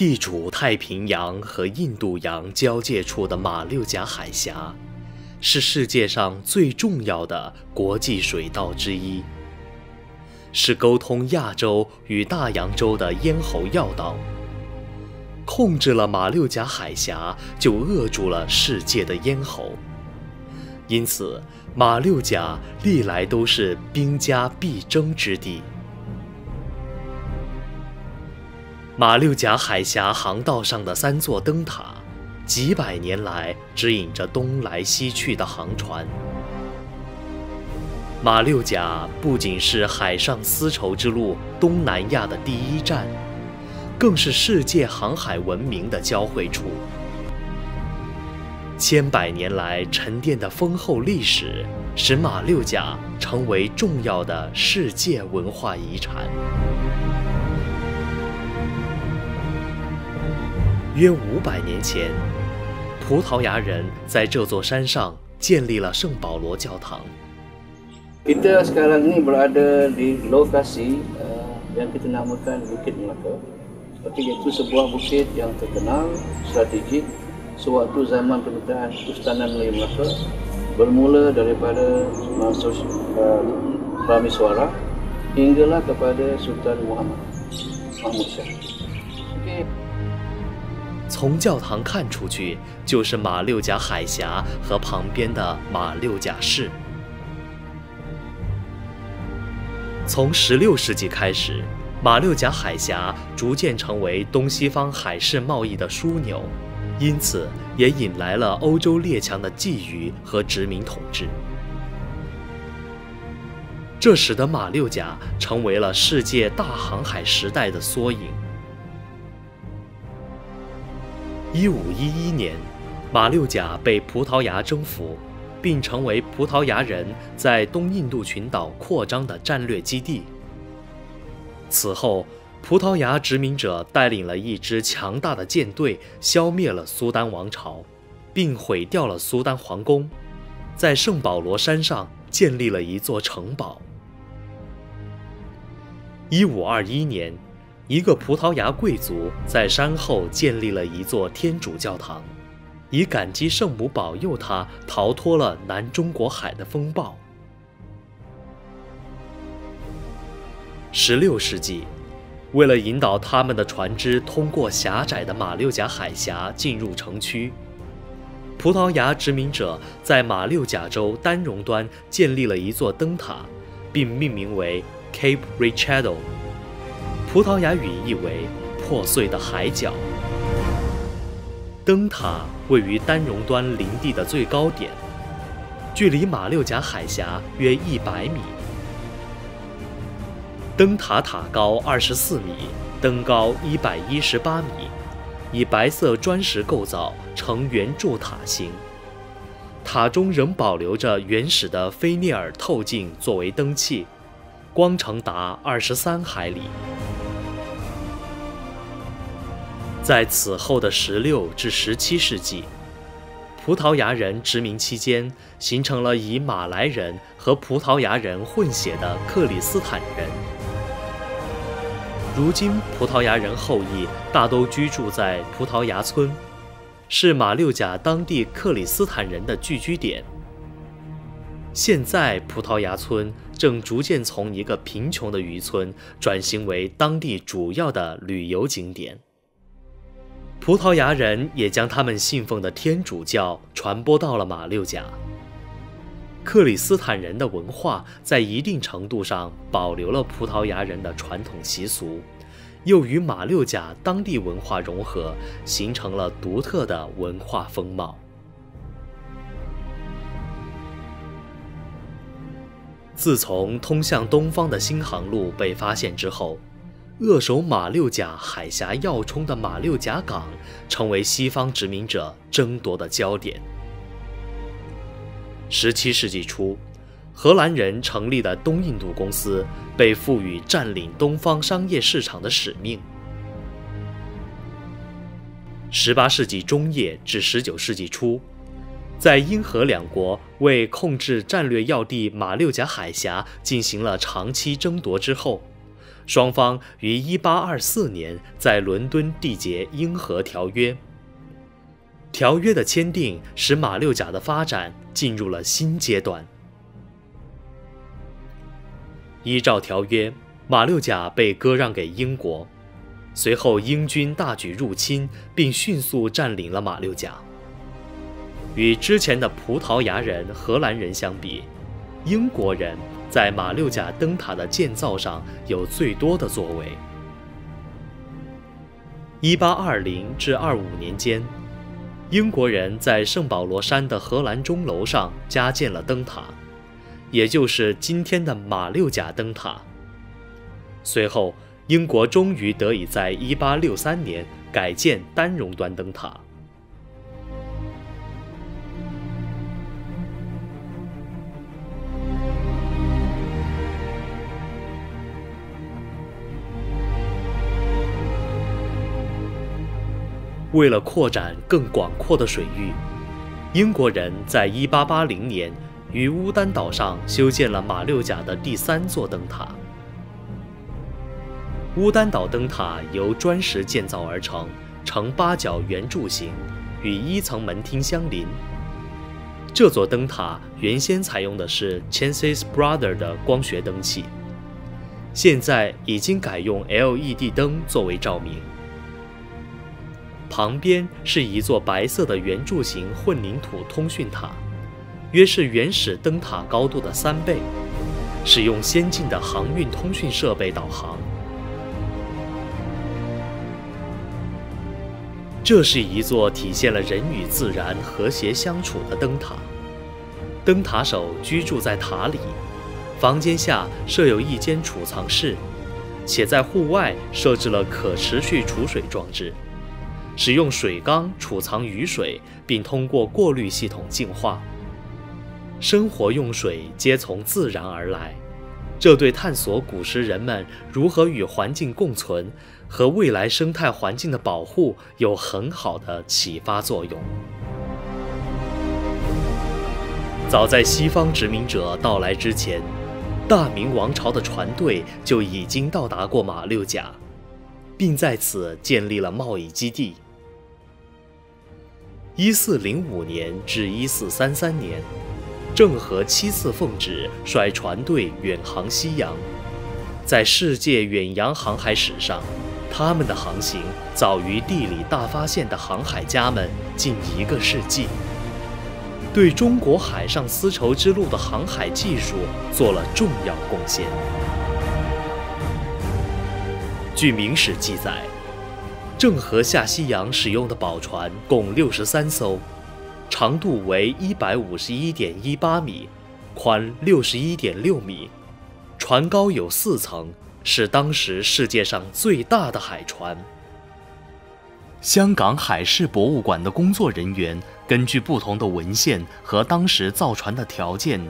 地处太平洋和印度洋交界处的马六甲海峡，是世界上最重要的国际水道之一，是沟通亚洲与大洋洲的咽喉要道。控制了马六甲海峡，就扼住了世界的咽喉。因此，马六甲历来都是兵家必争之地。马六甲海峡航道上的三座灯塔，几百年来指引着东来西去的航船。马六甲不仅是海上丝绸之路东南亚的第一站，更是世界航海文明的交汇处。千百年来沉淀的丰厚历史，使马六甲成为重要的世界文化遗产。约五百年前，葡萄牙人在这座山上建立了圣保罗教堂。Kita sekarang ini berada di lokasi yang kita namakan Bukit Melaka. Seperti itu sebuah bukit yang terkenal, strategik sewaktu zaman pemerintahan Sultanan Melayu Melaka bermula daripada Mansur Prameswara hinggalah kepada Sultan Muhammad Mahmud Shah. 从教堂看出去，就是马六甲海峡和旁边的马六甲市。从16世纪开始，马六甲海峡逐渐成为东西方海事贸易的枢纽，因此也引来了欧洲列强的觊觎和殖民统治。这使得马六甲成为了世界大航海时代的缩影。一五一一年，马六甲被葡萄牙征服，并成为葡萄牙人在东印度群岛扩张的战略基地。此后，葡萄牙殖民者带领了一支强大的舰队，消灭了苏丹王朝，并毁掉了苏丹皇宫，在圣保罗山上建立了一座城堡。一五二一年。一个葡萄牙贵族在山后建立了一座天主教堂，以感激圣母保佑他逃脱了南中国海的风暴。十六世纪，为了引导他们的船只通过狭窄的马六甲海峡进入城区，葡萄牙殖民者在马六甲州丹戎端建立了一座灯塔，并命名为 Cape Richardo。葡萄牙语意为“破碎的海角”。灯塔位于丹戎端林地的最高点，距离马六甲海峡约一百米。灯塔塔高二十四米，灯高一百一十八米，以白色砖石构造，呈圆柱塔形。塔中仍保留着原始的菲涅尔透镜作为灯器，光程达二十三海里。在此后的十六至十七世纪，葡萄牙人殖民期间，形成了以马来人和葡萄牙人混血的克里斯坦人。如今，葡萄牙人后裔大都居住在葡萄牙村，是马六甲当地克里斯坦人的聚居点。现在，葡萄牙村正逐渐从一个贫穷的渔村转型为当地主要的旅游景点。葡萄牙人也将他们信奉的天主教传播到了马六甲。克里斯坦人的文化在一定程度上保留了葡萄牙人的传统习俗，又与马六甲当地文化融合，形成了独特的文化风貌。自从通向东方的新航路被发现之后，扼守马六甲海峡要冲的马六甲港成为西方殖民者争夺的焦点。17世纪初，荷兰人成立的东印度公司被赋予占领东方商业市场的使命。18世纪中叶至19世纪初，在英荷两国为控制战略要地马六甲海峡进行了长期争夺之后。双方于1824年在伦敦缔结《英荷条约》。条约的签订使马六甲的发展进入了新阶段。依照条约，马六甲被割让给英国。随后，英军大举入侵，并迅速占领了马六甲。与之前的葡萄牙人、荷兰人相比，英国人。在马六甲灯塔的建造上有最多的作为。一八二零至二五年间，英国人在圣保罗山的荷兰钟楼上加建了灯塔，也就是今天的马六甲灯塔。随后，英国终于得以在一八六三年改建单熔端灯塔。为了扩展更广阔的水域，英国人在1880年于乌丹岛上修建了马六甲的第三座灯塔。乌丹岛灯塔由砖石建造而成，呈八角圆柱形，与一层门厅相邻。这座灯塔原先采用的是 Chances Brother 的光学灯器，现在已经改用 LED 灯作为照明。旁边是一座白色的圆柱形混凝土通讯塔，约是原始灯塔高度的三倍，使用先进的航运通讯设备导航。这是一座体现了人与自然和谐相处的灯塔。灯塔手居住在塔里，房间下设有一间储藏室，且在户外设置了可持续储水装置。使用水缸储藏雨水，并通过过滤系统净化。生活用水皆从自然而来，这对探索古时人们如何与环境共存和未来生态环境的保护有很好的启发作用。早在西方殖民者到来之前，大明王朝的船队就已经到达过马六甲，并在此建立了贸易基地。一四零五年至一四三三年，郑和七次奉旨率船队远航西洋。在世界远洋航海史上，他们的航行早于地理大发现的航海家们近一个世纪，对中国海上丝绸之路的航海技术做了重要贡献。据《明史》记载。郑和下西洋使用的宝船共六十三艘，长度为一百五十一点一八米，宽六十一点六米，船高有四层，是当时世界上最大的海船。香港海事博物馆的工作人员根据不同的文献和当时造船的条件，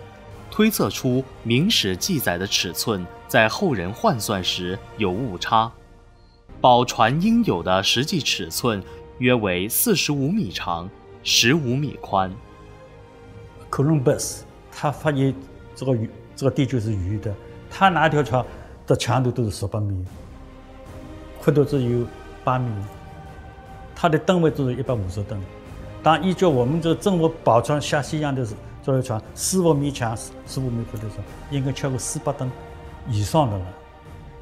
推测出《明史》记载的尺寸在后人换算时有误差。宝船应有的实际尺寸约为四十五米长，十五米宽。Columbus 他发现这个鱼，这个地球是圆的，他哪条船的长度都是十八米，宽度只有八米，它的吨位都是一百五十吨。当依照我们这个正午宝船下西洋的这艘船，四五米长，十五米宽的时候，应该超过四百吨以上的了。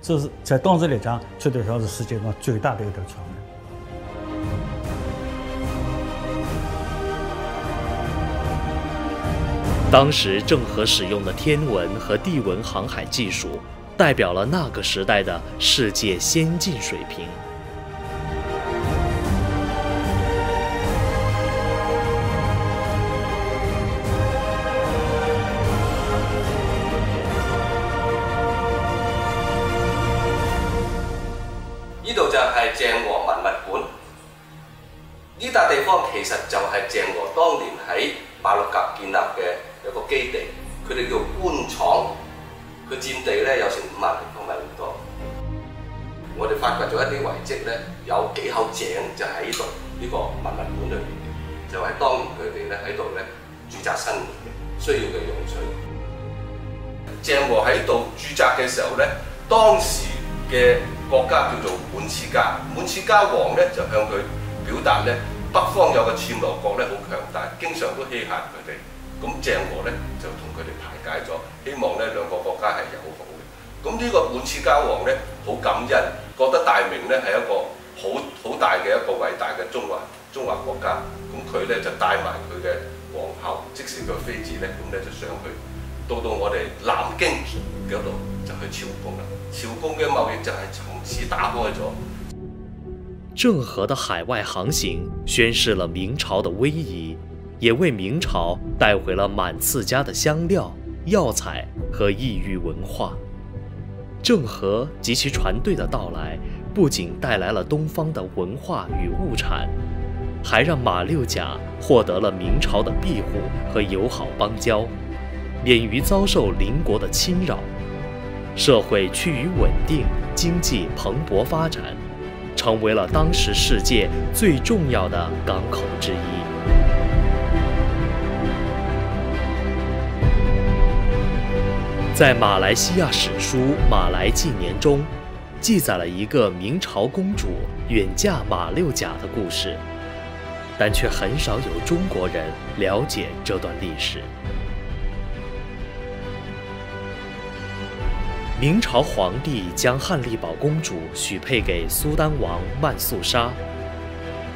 这是在当时来讲，这条桥是世界上最大的一条船。当时郑和使用的天文和地文航海技术，代表了那个时代的世界先进水平。呢個文物館裏邊，就係、是、當年佢哋咧喺度咧駐紮生活嘅需要嘅用水。鄭和喺度駐紮嘅時候咧，當時嘅國家叫做滿次家，滿次家王咧就向佢表達咧，北方有個暹羅國咧好強大，經常都欺壓佢哋。咁鄭和咧就同佢哋排解咗，希望咧兩個國家係友好嘅。咁呢個滿次家王咧好感恩，覺得大明咧係一個好好大嘅一個偉大嘅中華中華國家。咁佢咧就帶埋佢嘅皇后，即是佢妃子咧，咁咧就上去。到到我哋南京嗰度就去朝貢啦，朝貢嘅貿易就係從此打開咗。鄭和的海外航行宣示了明朝的威儀，也為明朝帶回了滿刺家的香料、藥材和異域文化。鄭和及其船隊的到來，不仅带来了东方的文化与物产，还让马六甲获得了明朝的庇护和友好邦交。免于遭受邻国的侵扰，社会趋于稳定，经济蓬勃发展，成为了当时世界最重要的港口之一。在马来西亚史书《马来纪年》中，记载了一个明朝公主远嫁马六甲的故事，但却很少有中国人了解这段历史。明朝皇帝将汉丽宝公主许配给苏丹王曼素沙，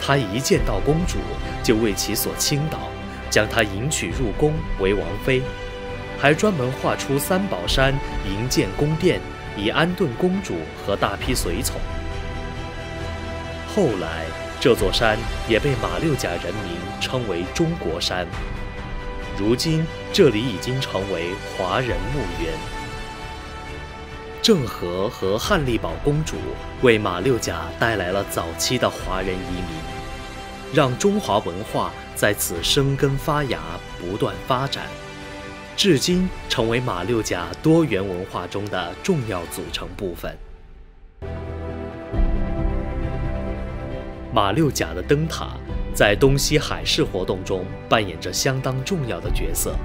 他一见到公主就为其所倾倒，将她迎娶入宫为王妃，还专门画出三宝山营建宫殿，以安顿公主和大批随从。后来，这座山也被马六甲人民称为中国山。如今，这里已经成为华人墓园。郑和和汉丽宝公主为马六甲带来了早期的华人移民，让中华文化在此生根发芽、不断发展，至今成为马六甲多元文化中的重要组成部分。马六甲的灯塔在东西海事活动中扮演着相当重要的角色，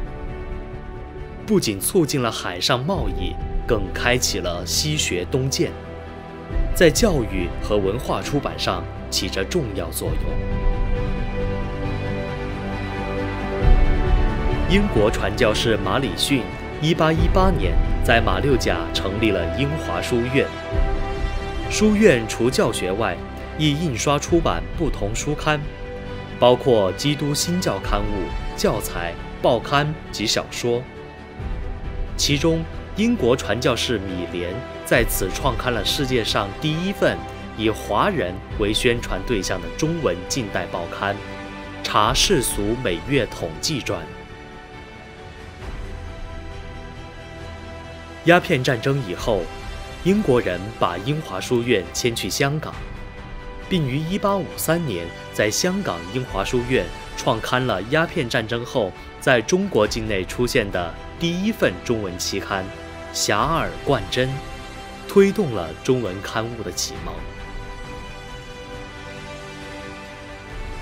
不仅促进了海上贸易。更开启了西学东渐，在教育和文化出版上起着重要作用。英国传教士馬禮遜一八一八年在马六甲成立了英华书院。书院除教学外，亦印刷出版不同书刊，包括基督新教刊物、教材、报刊及小说，其中。英国传教士米蓮在此创刊了世界上第一份以华人为宣传对象的中文近代报刊《查世俗每月统计传》。鸦片战争以后，英国人把英华书院迁去香港，并于1853年在香港英华书院创刊了鸦片战争后在中国境内出现的第一份中文期刊。遐迩贯珍，推动了中文刊物的启蒙。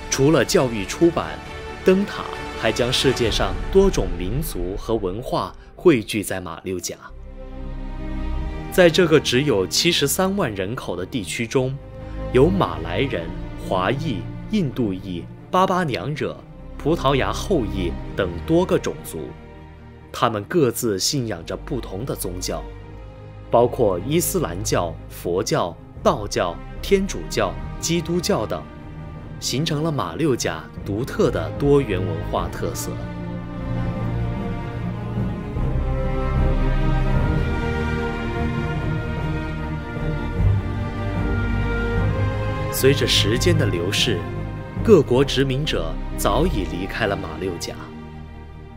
除了教育出版，灯塔还将世界上多种民族和文化汇聚在马六甲。在这个只有七十三万人口的地区中，有马来人、华裔、印度裔、巴巴娘惹、葡萄牙后裔等多个种族。他们各自信仰着不同的宗教，包括伊斯兰教、佛教、道教、天主教、基督教等，形成了马六甲独特的多元文化特色。随着时间的流逝，各国殖民者早已离开了马六甲。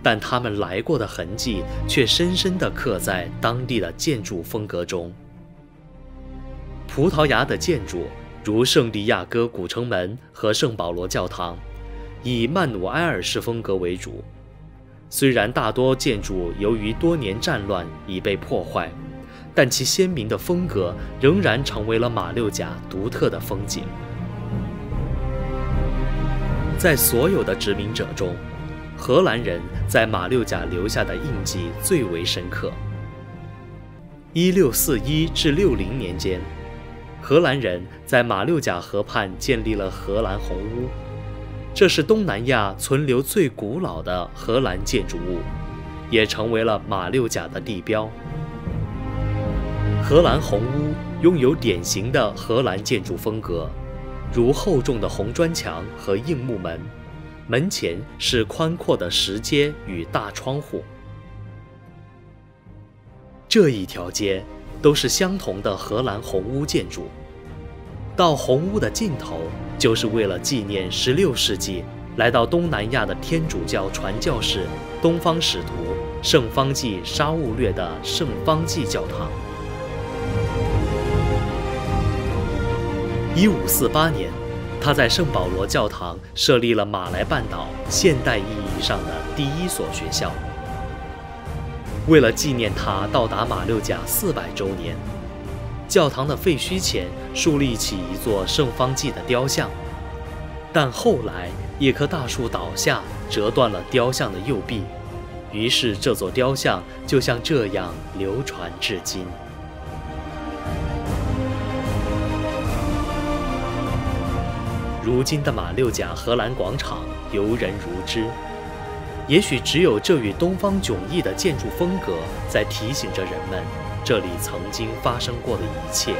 但他们来过的痕迹却深深地刻在当地的建筑风格中。葡萄牙的建筑，如圣地亚哥古城门和圣保罗教堂，以曼努埃尔式风格为主。虽然大多建筑由于多年战乱已被破坏，但其鲜明的风格仍然成为了马六甲独特的风景。在所有的殖民者中，荷兰人在马六甲留下的印记最为深刻。一六四一至六零年间，荷兰人在马六甲河畔建立了荷兰红屋。这是东南亚存留最古老的荷兰建筑物，也成为了马六甲的地标。荷兰红屋拥有典型的荷兰建筑风格，如厚重的红砖墙和硬木门，门前是宽阔的石阶与大窗户。这一条街都是相同的荷兰红屋建筑。到红屋的尽头，就是为了纪念16世纪来到东南亚的天主教传教士东方使徒圣方济沙勿略的圣方济教堂。1548年，他在圣保罗教堂设立了马来半岛现代意义上的第一所学校。为了纪念他到达马六甲400周年。教堂的废墟前树立起一座圣方济的雕像，但后来一棵大树倒下，折断了雕像的右臂，于是这座雕像就像这样流传至今。如今的马六甲荷兰广场游人如织，也许只有这与东方迥异的建筑风格在提醒着人们。这里曾经发生过的一切，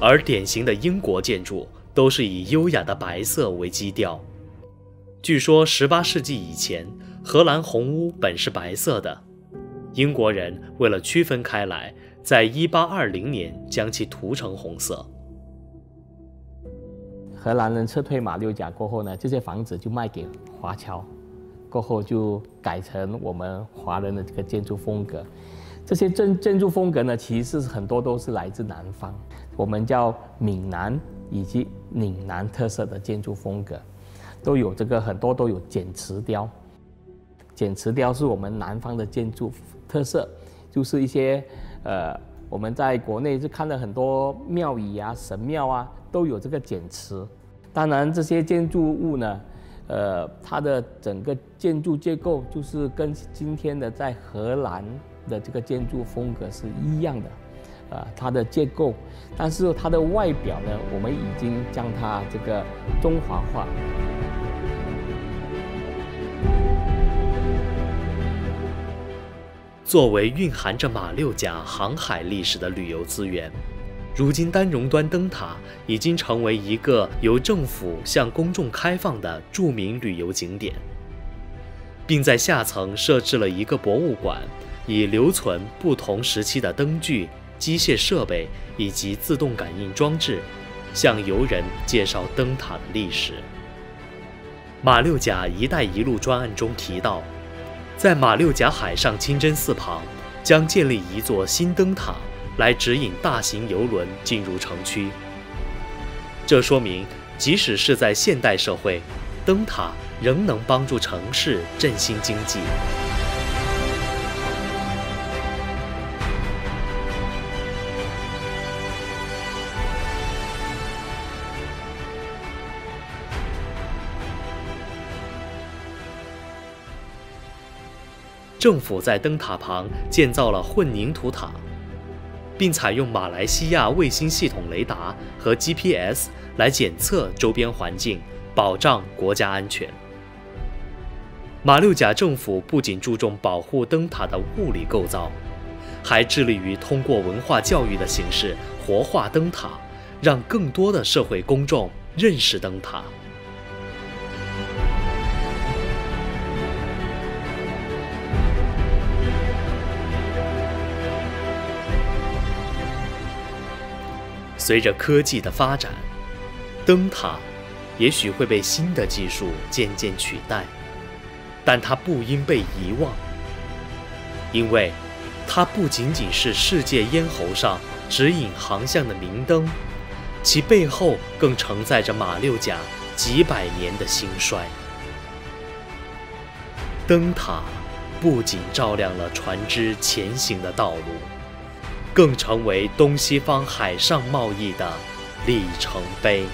而典型的英国建筑都是以优雅的白色为基调。据说18世纪以前，荷兰红屋本是白色的，英国人为了区分开来，在1820年将其涂成红色。荷兰人撤退马六甲过后呢，这些房子就卖给华侨，过后就改成我们华人的这个建筑风格。这些建建筑风格呢，其实很多都是来自南方，我们叫闽南以及岭南特色的建筑风格，都有这个很多都有剪瓷雕。剪瓷雕是我们南方的建筑特色，就是一些呃，我们在国内就看到很多庙宇啊、神庙啊。都有这个剪瓷，当然这些建筑物呢，呃，它的整个建筑结构就是跟今天的在荷兰的这个建筑风格是一样的，啊，它的结构，但是它的外表呢，我们已经将它这个中华化。作为蕴含着马六甲航海历史的旅游资源。如今，丹戎端灯塔已经成为一个由政府向公众开放的著名旅游景点，并在下层设置了一个博物馆，以留存不同时期的灯具、机械设备以及自动感应装置，向游人介绍灯塔的历史。马六甲“一带一路”专案中提到，在马六甲海上清真寺旁将建立一座新灯塔。来指引大型游轮进入城区。这说明，即使是在现代社会，灯塔仍能帮助城市振兴经济。政府在灯塔旁建造了混凝土塔。并采用马来西亚卫星系统雷达和 GPS 来检测周边环境，保障国家安全。马六甲政府不仅注重保护灯塔的物理构造，还致力于通过文化教育的形式活化灯塔，让更多的社会公众认识灯塔。随着科技的发展，灯塔也许会被新的技术渐渐取代，但它不应被遗忘，因为它不仅仅是世界咽喉上指引航向的明灯，其背后更承载着马六甲几百年的兴衰。灯塔不仅照亮了船只前行的道路，更成为东西方海上贸易的里程碑。